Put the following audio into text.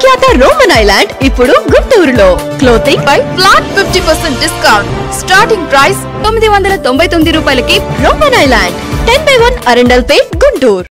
ప్రఖ్యాత Roman Island ఇప్పుడు గుంటూరులో. క్లోతింగ్ పై flat fifty percent discount starting price తొమ్మిది వందల తొంభై తొమ్మిది రూపాయలకి Roman Island. Ten by one Arundelpet Guntur.